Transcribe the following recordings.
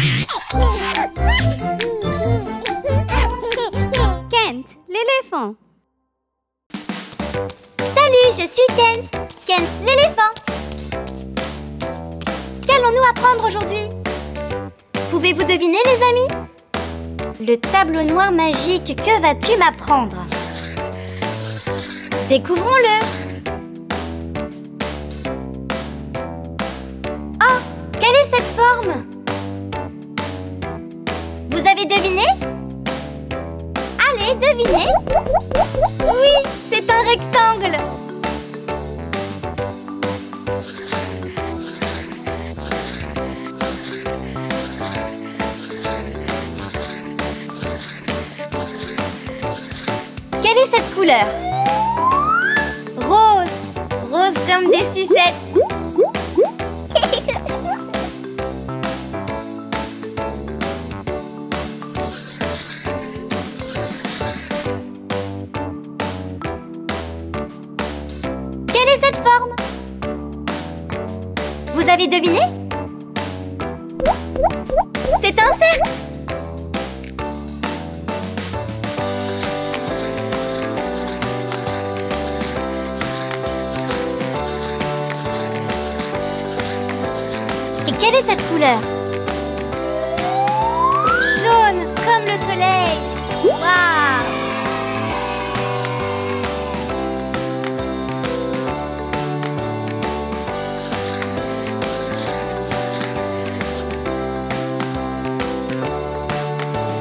Kent, l'éléphant. Salut, je suis Kent. Kent, l'éléphant. Qu'allons-nous apprendre aujourd'hui? Pouvez-vous deviner, les amis? Le tableau noir magique, que vas-tu m'apprendre? Découvrons-le Rose. Rose comme des sucettes. Quelle est cette forme? Vous avez deviné? C'est un cercle Jaune comme le soleil. Waouh.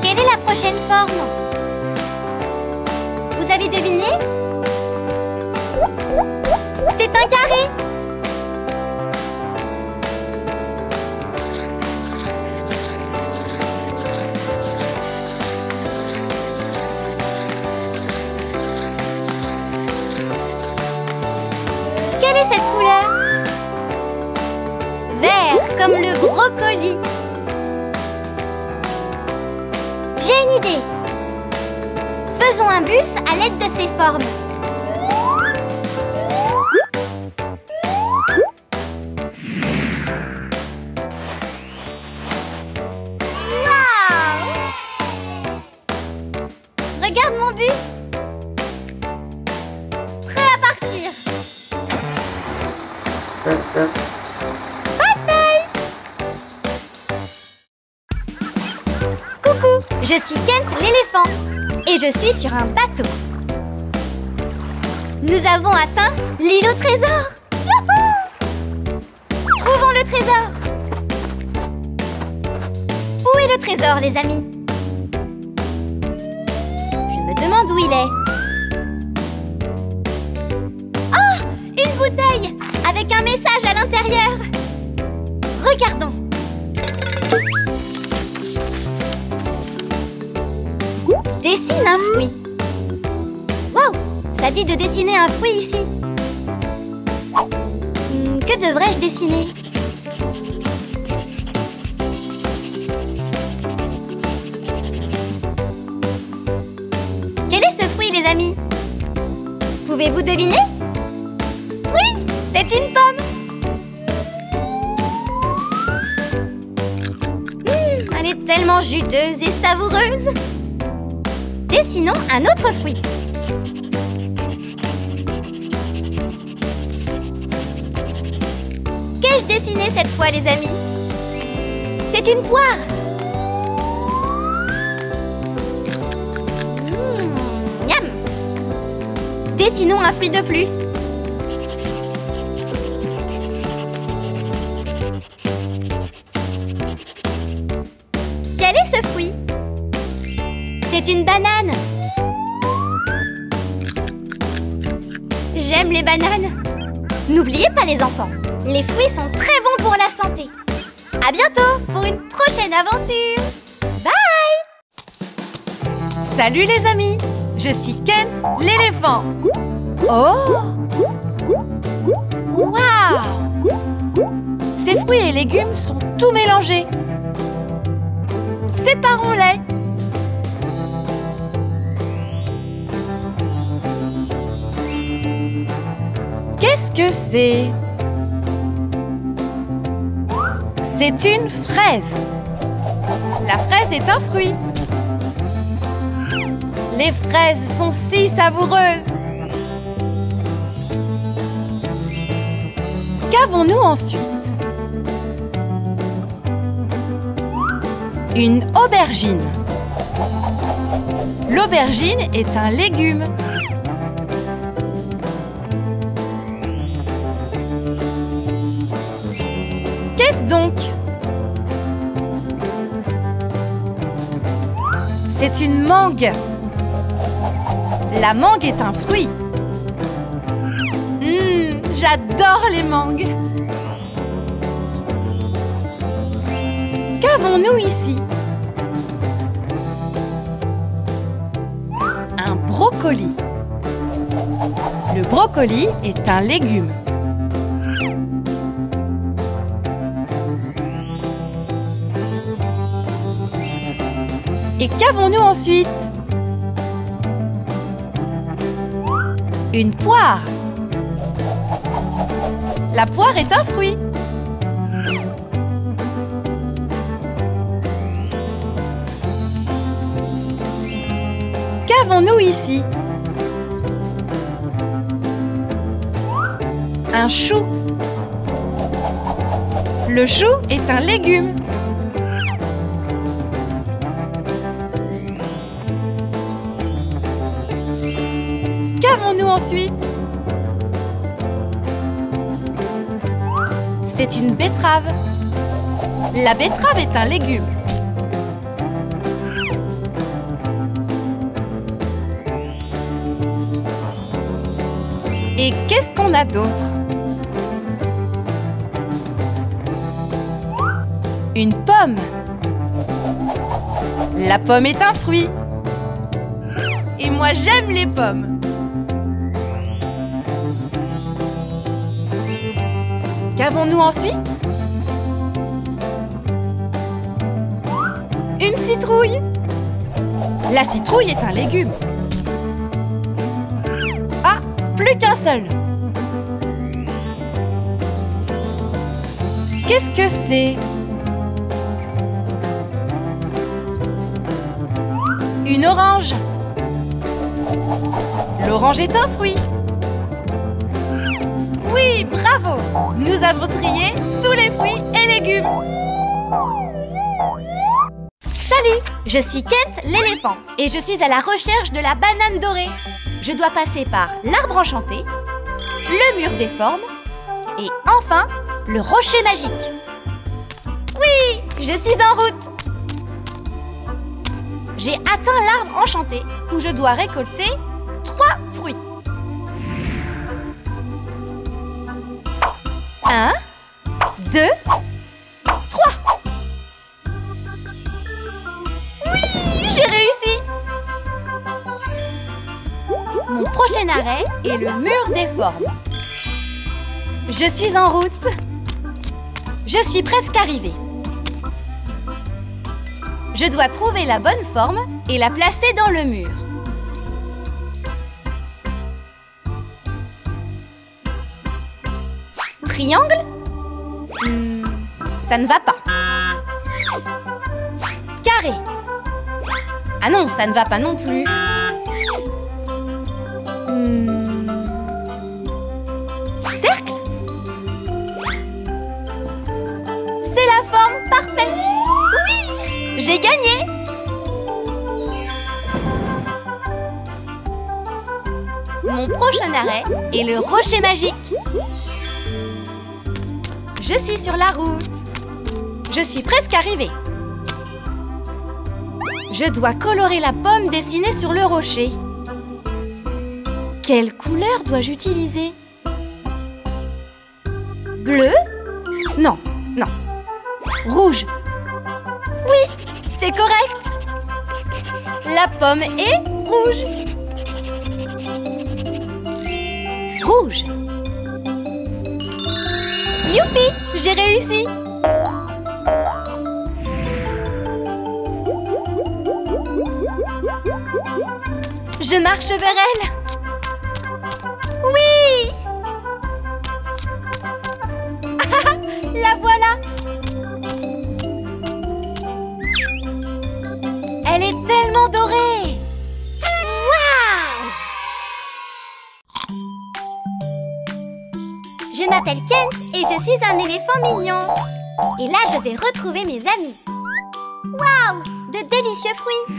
Quelle est la prochaine forme? J'ai une idée. Faisons un bus à l'aide de ces formes. Je suis sur un bateau. Nous avons atteint l'île au trésor. Trouvons le trésor. Où est le trésor, les amis Je me demande où il est. Oh Une bouteille Avec un message à l'intérieur Regardons Dessine un fruit. Waouh Ça dit de dessiner un fruit ici. Hmm, Que devrais-je dessiner? Quel est ce fruit, les amis? Pouvez-vous deviner? Oui, c'est une pomme. Mmh, Elle est tellement juteuse et savoureuse Dessinons un autre fruit. Qu'ai-je dessiné cette fois, les amis? C'est une poire. Mmh, Dessinons un fruit de plus N'oubliez pas les enfants, les fruits sont très bons pour la santé. À bientôt pour une prochaine aventure. Bye. Salut les amis. Je suis Kent l'éléphant. Oh. Waouh. Ces fruits et légumes sont tout mélangés. Séparons-les C'est une fraise La fraise est un fruit. Les fraises sont si savoureuses. Qu'avons-nous ensuite? Une aubergine. L'aubergine est un légume. Donc C'est une mangue. La mangue est un fruit. Hum, j'adore les mangues. Qu'avons-nous ici? Un brocoli. Le brocoli est un légume. Et qu'avons-nous ensuite? Une poire. La poire est un fruit. Qu'avons-nous ici? Un chou. Le chou est un légume. Qu'avons-nous ensuite C'est une betterave. La betterave est un légume. Et qu'est-ce qu'on a d'autre? Une pomme. La pomme est un fruit. Et moi j'aime les pommes. Qu'avons-nous ensuite? Une citrouille. La citrouille est un légume. Ah, plus qu'un seul. Qu'est-ce que c'est? Une orange. L'orange est un fruit. Oui, bravo Nous avons trié tous les fruits et légumes. Salut, je suis Kent l'éléphant et je suis à la recherche de la banane dorée. Je dois passer par l'arbre enchanté, le mur des formes et enfin le rocher magique. Oui, je suis en route. J'ai atteint l'arbre enchanté où je dois récolter trois fruits. Un, deux, trois. Oui, j'ai réussi. Mon prochain arrêt est le mur des formes. Je suis en route. Je suis presque arrivée. Je dois trouver la bonne forme et la placer dans le mur. Triangle Hmm, Ça ne va pas. Carré Ah non, ça ne va pas non plus. Hmm, Cercle C'est la forme parfaite J'ai gagné Mon prochain arrêt est le rocher magique. Je suis sur la route. Je suis presque arrivée. Je dois colorer la pomme dessinée sur le rocher. Quelle couleur dois-je utiliser? Bleu? Non, non. Rouge? Oui, c'est correct La pomme est rouge Rouge Youpi J'ai réussi. Je marche vers elle un éléphant mignon. Et là, je vais retrouver mes amis. Waouh De délicieux fruits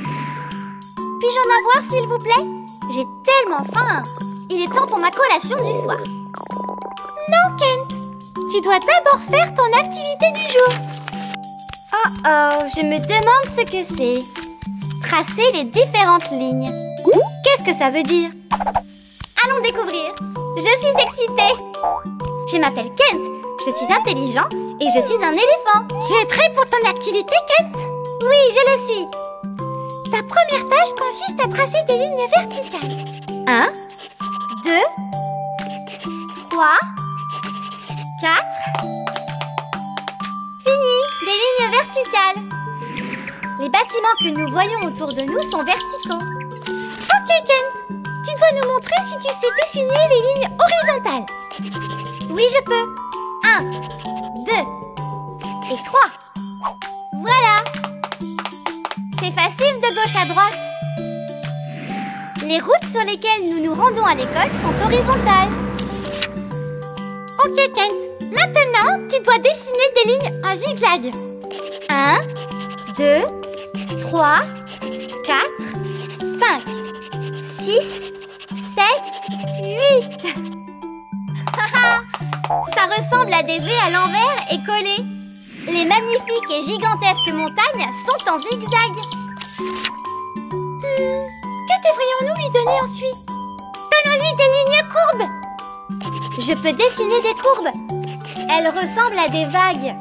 Puis-je en avoir, s'il vous plaît? J'ai tellement faim Il est temps pour ma collation du soir. Non, Kent Tu dois d'abord faire ton activité du jour Oh oh, je me demande ce que c'est. Tracer les différentes lignes. Qu'est-ce que ça veut dire? Allons découvrir. Je suis excitée. Je m'appelle Kent. Je suis intelligent et je suis un éléphant. Tu es prêt pour ton activité, Kent? Oui, je le suis. Ta première tâche consiste à tracer des lignes verticales. 1, 2, 3, 4. Fini, des lignes verticales. Les bâtiments que nous voyons autour de nous sont verticaux. Ok, Kent. Tu dois nous montrer si tu sais dessiner les lignes horizontales. Oui, je peux. 1, 2 et 3. Voilà. C'est facile de gauche à droite. Les routes sur lesquelles nous nous rendons à l'école sont horizontales. Ok, Kent. Maintenant, tu dois dessiner des lignes en zigzag. 1, 2, 3, 4, 5, 6, 7, 8. Ça ressemble à des V à l'envers et collés. Les magnifiques et gigantesques montagnes sont en zigzag. Hmm, que devrions-nous lui donner ensuite? Donnons-lui des lignes courbes. Je peux dessiner des courbes. Elles ressemblent à des vagues.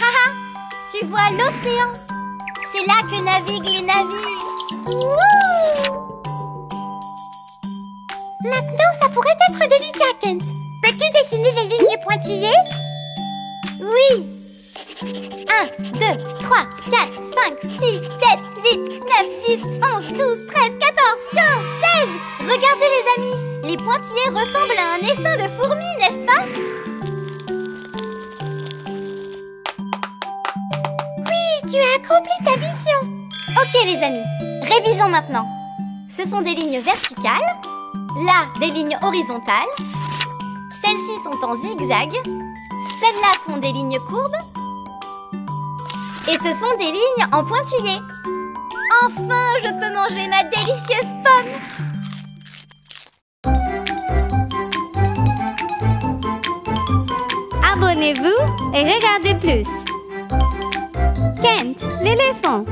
Haha, tu vois l'océan. C'est là que naviguent les navires. Wouh Maintenant, ça pourrait être délicat, Kent. Peux-tu dessiner les lignes pointillées? Oui. 1, 2, 3, 4, 5, 6, 7, 8, 9, 10, 11, 12, 13, 14, 15, 16 Regardez les amis, les pointillés ressemblent à un essaim de fourmis, n'est-ce pas? Oui, tu as accompli ta mission. Ok les amis, révisons maintenant. Ce sont des lignes verticales, là des lignes horizontales, celles-ci sont en zigzag, celles-là sont des lignes courbes, et ce sont des lignes en pointillés. Enfin, je peux manger ma délicieuse pomme Abonnez-vous et regardez plus. Kent, l'éléphant.